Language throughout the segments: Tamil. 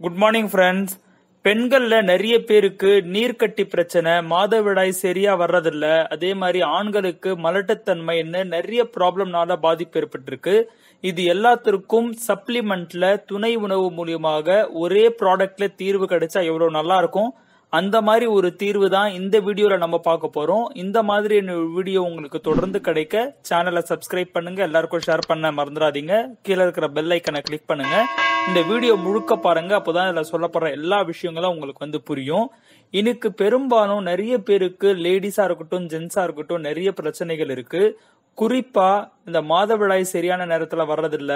குட் மார்னிங் ஃப்ரெண்ட்ஸ் பெண்கள்ல நிறைய பேருக்கு நீர்க்கட்டி பிரச்சனை மாதவிடாய் சரியா வர்றதில்ல. அதே மாதிரி ஆண்களுக்கு மலட்டுத்தன்மைன்னு நிறைய ப்ராப்ளம்னால பாதிப்பு ஏற்பட்டிருக்கு. இது எல்லாத்திற்கும் சப்ளிமெண்ட்ல துணை உணவு மூலியமாக ஒரே ப்ராடக்ட்ல தீர்வு கிடைச்சா எவ்வளவு நல்லா இருக்கும்? அந்த மாதிரி ஒரு தீர்வு தான் இந்த வீடியோல நம்ம பார்க்க போறோம். இந்த மாதிரி வீடியோ உங்களுக்கு தொடர்ந்து கிடைக்க சேனலை சப்ஸ்கிரைப் பண்ணுங்க. எல்லாருக்கும் ஷேர் பண்ண மறந்துடாதீங்க. கீழே இருக்கிற பெல் ஐக்கனை கிளிக் பண்ணுங்க. இந்த வீடியோ முழுக்க பாருங்க. அப்போதான் இதில் சொல்லப்படுற எல்லா விஷயங்களும் உங்களுக்கு வந்து புரியும். இன்னைக்கு பெரும்பாலும் நிறைய பேருக்கு லேடிஸா இருக்கட்டும் ஜென்ஸா இருக்கட்டும் நிறைய பிரச்சனைகள் இருக்கு. குறிப்பா இந்த மாதவிழாய் சரியான நேரத்தில் வர்றதில்ல.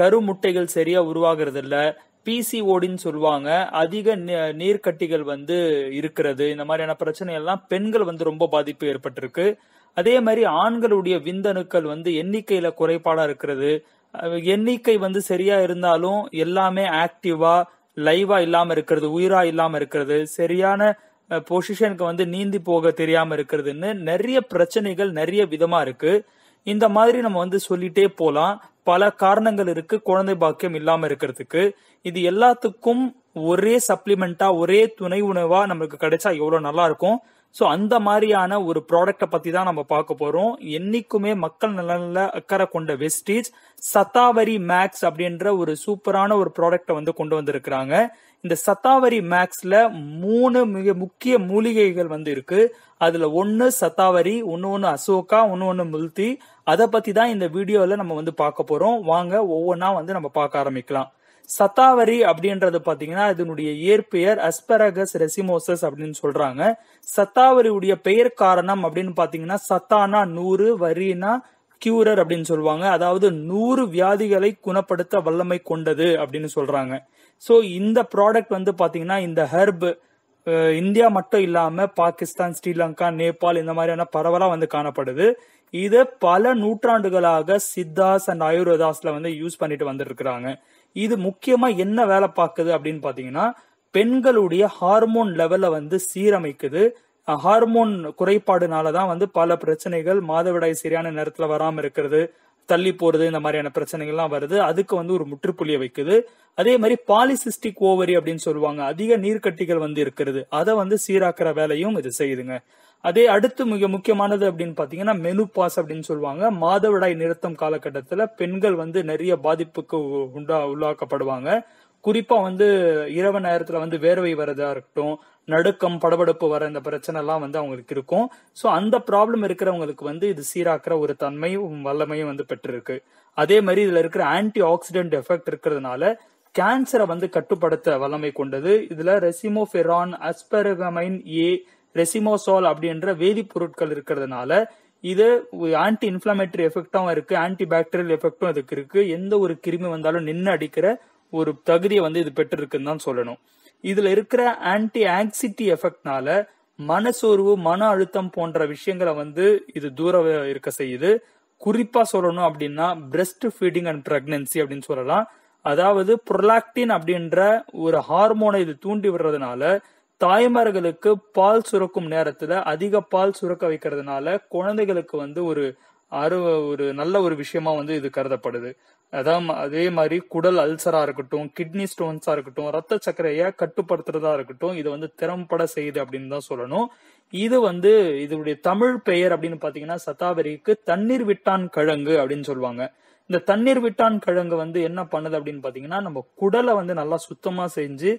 கருமுட்டைகள் சரியா உருவாகிறது இல்லை பிசிஓடின்னு சொல்லுவாங்க. அதிக நீர்க்கட்டிகள் வந்து இருக்கிறது. இந்த மாதிரியான பிரச்சனை எல்லாம் பெண்கள் வந்து ரொம்ப பாதிப்பு ஏற்பட்டிருக்கு. அதே மாதிரி ஆண்களுடைய விந்தணுக்கள் வந்து எண்ணிக்கையில குறைபாடா இருக்கிறது. எண்ணிக்கை வந்து சரியா இருந்தாலும் எல்லாமே ஆக்டிவா லைவா இல்லாம இருக்கிறது உயிரா இல்லாம இருக்கிறது. சரியான பொசிஷனுக்கு வந்து நீந்தி போக தெரியாம இருக்கிறதுன்னு நிறைய பிரச்சனைகள் நிறைய விதமா இருக்கு. இந்த மாதிரி நம்ம வந்து சொல்லிட்டே போலாம். பல காரணங்கள் இருக்கு குழந்தை பாக்கியம் இல்லாம இருக்கிறதுக்கு. இது எல்லாத்துக்கும் ஒரே சப்ளிமெண்டா ஒரே துணை உணவா நம்மளுக்கு கிடைச்சா எவ்வளவு நல்லா இருக்கும். சோ அந்த மாதிரியான ஒரு ப்ராடக்ட பத்தி தான் நம்ம பார்க்க போறோம். என்னைக்குமே மக்கள் நலன்ல அக்கறை கொண்ட வெஸ்டீஜ் சத்தாவரி மேக்ஸ் அப்படின்ற ஒரு சூப்பரான ஒரு ப்ராடக்ட வந்து கொண்டு வந்திருக்கிறாங்க. இந்த சத்தாவரி மேக்ஸ்ல மூணு மிக முக்கிய மூலிகைகள் வந்து இருக்கு. அதுல ஒன்னு சத்தாவரி ஒன்னு ஒன்னு அசோகா ஒன்னு ஒன்னு முல்தி. அதை பத்தி தான் இந்த வீடியோல நம்ம வந்து பார்க்க போறோம். வாங்க ஒவ்வொன்றா வந்து நம்ம பார்க்க ஆரம்பிக்கலாம். சத்தாவரி அப்படின்றது பாத்தீங்கன்னா இதனுடைய இயற்பெயர் அஸ்பரகஸ் ரெசிமோசஸ் அப்படின்னு சொல்றாங்க. சத்தாவரியுடைய பெயர் காரணம் அப்படின்னு பாத்தீங்கன்னா சத்தானா நூறு வரினா கியூரர் அப்படின்னு சொல்லுவாங்க. அதாவது நூறு வியாதிகளை குணப்படுத்த வல்லமை கொண்டது அப்படின்னு சொல்றாங்க. ஸோ இந்த ப்ராடக்ட் வந்து பாத்தீங்கன்னா இந்த ஹெர்ப் இந்தியா மட்டும் இல்லாம பாகிஸ்தான் ஸ்ரீலங்கா நேபாள் இந்த மாதிரியான பரவலா வந்து காணப்படுது. இது பல நூற்றாண்டுகளாக சித்தாஸ் அண்ட் ஆயுர்வேதாஸ்ல வந்து யூஸ் பண்ணிட்டு வந்துட்டு இது முக்கியமா என்ன வேலை பார்க்குது அப்படின்னு பாத்தீங்கன்னா பெண்களுடைய ஹார்மோன் லெவலை வந்து சீரமைக்குது. ஹார்மோன் குறைபாடுனால தான் வந்து பல பிரச்சனைகள் மாதவிடாய் சரியான நேரத்துல வராம இருக்கிறது தள்ளி போறது இந்த மாதிரியான பிரச்சனைகள்லாம் வருது. அதுக்கு வந்து ஒரு முற்றுப்புள்ளியை வைக்குது. அதே மாதிரி பாலிசிஸ்டிக் ஓவரி அப்படின்னு சொல்லுவாங்க. அதிக நீர்க்கட்டிகள் வந்து இருக்கிறது. அதை வந்து சீராக்குற வேலையும் இது செய்யுதுங்க. அதே அடுத்து மிக முக்கியமானது அப்படின்னு பாத்தீங்கன்னா மெனுபாஸ் அப்படின்னு சொல்லுவாங்க. மாதவிடாய் நிறுத்தம் காலகட்டத்துல பெண்கள் வந்து நிறைய பாதிப்புக்கு உ- உண்டா உள்ளாக்கப்படுவாங்க. குறிப்பா வந்து இரவு நேரத்துல வந்து வேர்வை வரதா இருக்கட்டும் நடுக்கம் படபடப்பு வர இந்த பிரச்சனை எல்லாம் வந்து அவங்களுக்கு இருக்கும். சோ அந்த ப்ராப்ளம் இருக்கிறவங்களுக்கு வந்து இது சீராக்குற ஒரு தன்மையும் வல்லமையும் வந்து பெற்றிருக்கு. அதே மாதிரி இதுல இருக்கிற ஆன்டி ஆக்சிடென்ட் எஃபெக்ட் இருக்கிறதுனால கேன்சரை வந்து கட்டுப்படுத்த வல்லமை கொண்டது. இதுல ரெசிமோஃபெரான் அஸ்பெரகமைன் ஏ ரெசிமோசால் அப்படின்ற வேதிப்பொருட்கள் இருக்கிறதுனால இது ஆன்டி இன்ஃபிளமேட்டரி எஃபெக்டும் இருக்கு ஆன்டி பாக்டீரியல் எஃபெக்டும் இதுக்கு இருக்கு. எந்த ஒரு கிருமி வந்தாலும் நின்று அடிக்கிற ஒரு தகுதியை வந்து இது பெற்றிருக்குன்னு தான் சொல்லணும். இதுல இருக்கிற ஆன்டி ஆக்சிட்டி எஃபெக்ட்னால மனசோர்வு மன அழுத்தம் போன்ற விஷயங்களை வந்து இது தூர இருக்க செய்யுது. குறிப்பா சொல்லணும் அப்படின்னா பிரஸ்ட் ஃபீடிங் அண்ட் பிரெக்னன்சி அப்படின்னு சொல்லலாம். அதாவது புரலாக்டின் அப்படின்ற ஒரு ஹார்மோனை இது தூண்டி விடுறதுனால தாய்மார்களுக்கு பால் சுரக்கும் நேரத்துல அதிக பால் சுரக்க வைக்கிறதுனால குழந்தைகளுக்கு வந்து ஒரு அரு ஒரு நல்ல ஒரு விஷயமா வந்து இது கருதப்படுது. அதான் அதே மாதிரி குடல் அல்சரா இருக்கட்டும் கிட்னி ஸ்டோன்ஸா இருக்கட்டும் ரத்த சர்க்கரையை கட்டுப்படுத்துறதா இருக்கட்டும் இது வந்து திறம்பட செய்யுது அப்படின்னு தான் சொல்லணும். இது வந்து இதனுடைய தமிழ் பெயர் அப்படின்னு பாத்தீங்கன்னா சதாவரிக்கு தண்ணீர் விட்டான் கிழங்கு அப்படின்னு சொல்லுவாங்க. இந்த தண்ணீர் விட்டான் கிழங்கு வந்து என்ன பண்ணுது அப்படின்னு பாத்தீங்கன்னா நம்ம குடலை வந்து நல்லா சுத்தமா செஞ்சு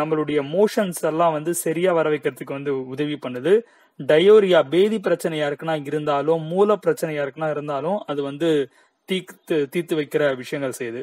நம்மளுடைய மோஷன்ஸ் எல்லாம் வந்து சரியா வர வைக்கிறதுக்கு வந்து உதவி பண்ணுது. டயோரியா பேதி பிரச்சனையா இருக்குன்னா இருந்தாலும் மூல பிரச்சனையா இருக்குன்னா இருந்தாலும் அது வந்து தீர்த்து தீர்த்து வைக்கிற விஷயங்கள் செய்யுது.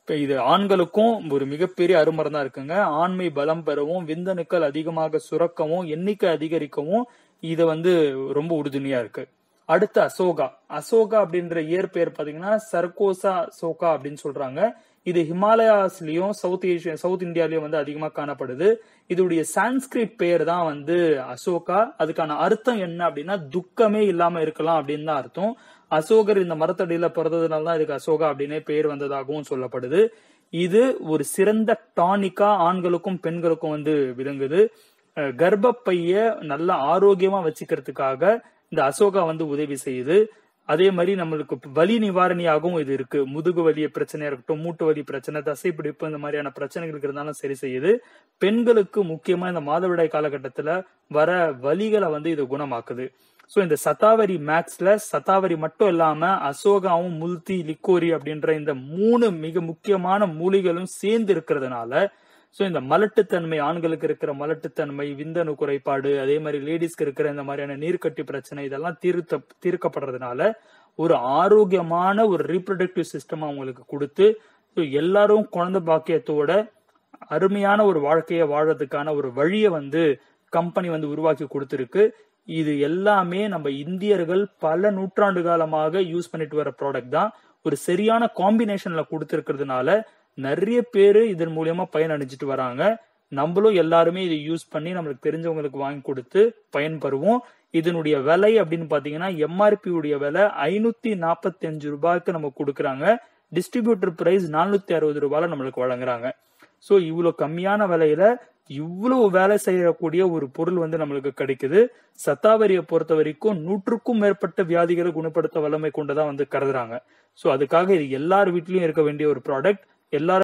இப்ப இது ஆண்களுக்கும் ஒரு மிகப்பெரிய அருமரம் இருக்குங்க. ஆண்மை பலம் பெறவும் விந்தணுக்கள் அதிகமாக சுரக்கவும் எண்ணிக்கை அதிகரிக்கவும் இது வந்து ரொம்ப உறுதுணையா இருக்கு. அடுத்து அசோகா. அசோகா அப்படின்ற இயற்பெயர் பாத்தீங்கன்னா சர்கோசா சோகா அப்படின்னு சொல்றாங்க. இது ஹிமாலயாஸ்லயும் சவுத் ஏஷியா சவுத் இந்தியாலயும் வந்து அதிகமா காணப்படுது. இதோடைய சான்ஸ்கிரிட் பெயர் தான் வந்து அசோகா. அதுக்கான அர்த்தம் என்ன அப்படின்னா துக்கமே இல்லாம இருக்கலாம் அப்படின்னு தான் அர்த்தம். அசோகர் இந்த மரத்தடியில பிறந்ததுனால தான் இதுக்கு அசோகா அப்படின்னே பெயர் வந்ததாகவும் சொல்லப்படுது. இது ஒரு சிறந்த டானிக்கா ஆண்களுக்கும் பெண்களுக்கும் வந்து விளங்குது. அஹ் கர்ப்பப்பைய நல்ல ஆரோக்கியமா வச்சுக்கிறதுக்காக இந்த அசோகா வந்து உதவி செய்யுது. அதே மாதிரி நம்மளுக்கு வலி நிவாரணியாகவும் இது இருக்கு. முதுகு வலி பிரச்சனையா இருக்கட்டும் மூட்டு வலி பிரச்சனை தசை பிடிப்பு இந்த மாதிரியான பிரச்சனைகளுக்கு இருந்தாலும் சரி செய்யுது. பெண்களுக்கு முக்கியமா இந்த மாதவிடாய் காலகட்டத்துல வர வலிகளை வந்து இது குணமாக்குது. ஸோ இந்த சதாவரி மேக்ஸ்ல சதாவரி மட்டும் இல்லாம அசோகாவும் முல்தி லிக்கோரி அப்படின்ற இந்த மூணு மிக முக்கியமான மூலிகளும் சேர்ந்து இருக்கிறதுனால ஸோ இந்த மலட்டுத்தன்மை ஆண்களுக்கு இருக்கிற மலட்டுத்தன்மை விந்தணு குறைபாடு அதே மாதிரி லேடிஸ்க்கு இருக்கிற இந்த மாதிரியான நீர்க்கட்டி பிரச்சனை இதெல்லாம் தீர்த்த தீர்க்கப்படுறதுனால ஒரு ஆரோக்கியமான ஒரு ரீப்ரொடக்டிவ் சிஸ்டம் அவங்களுக்கு கொடுத்து ஸோ எல்லாரும் குழந்தை பாக்கியத்தோட அருமையான ஒரு வாழ்க்கையை வாழறதுக்கான ஒரு வழியை வந்து கம்பெனி வந்து உருவாக்கி கொடுத்துருக்கு. இது எல்லாமே நம்ம இந்தியர்கள் பல நூற்றாண்டு காலமாக யூஸ் பண்ணிட்டு வர ப்ராடக்ட் தான். ஒரு சரியான காம்பினேஷன்ல கொடுத்துருக்கிறதுனால நிறைய பேர் இதன் மூலியமா பயன் அடைஞ்சிட்டு வராங்க. நம்மளும் எல்லாருமே இதை யூஸ் பண்ணி நம்மளுக்கு தெரிஞ்சவங்களுக்கு வாங்கி கொடுத்து பயன்பெறுவோம். இதனுடைய விலை அப்படின்னு பாத்தீங்கன்னா எம்ஆர்பி உடைய விலை ஐநூத்தி நாற்பத்தி அஞ்சு ரூபாய்க்கு நம்ம கொடுக்குறாங்க. டிஸ்ட்ரிபியூட்டர் பிரைஸ் நானூத்தி அறுபது ரூபாயில நம்மளுக்கு வழங்குறாங்க. ஸோ இவ்வளவு கம்மியான விலையில இவ்வளவு வேலை செய்யக்கூடிய ஒரு பொருள் வந்து நம்மளுக்கு கிடைக்குது. சத்தாவரியை பொறுத்த வரைக்கும் நூற்றுக்கும் மேற்பட்ட வியாதிகளை குணப்படுத்த வல்லமை கொண்டதா வந்து கருதுறாங்க. ஸோ அதுக்காக இது எல்லார் வீட்லயும் இருக்க வேண்டிய ஒரு ப்ராடக்ட் எல்லாரும்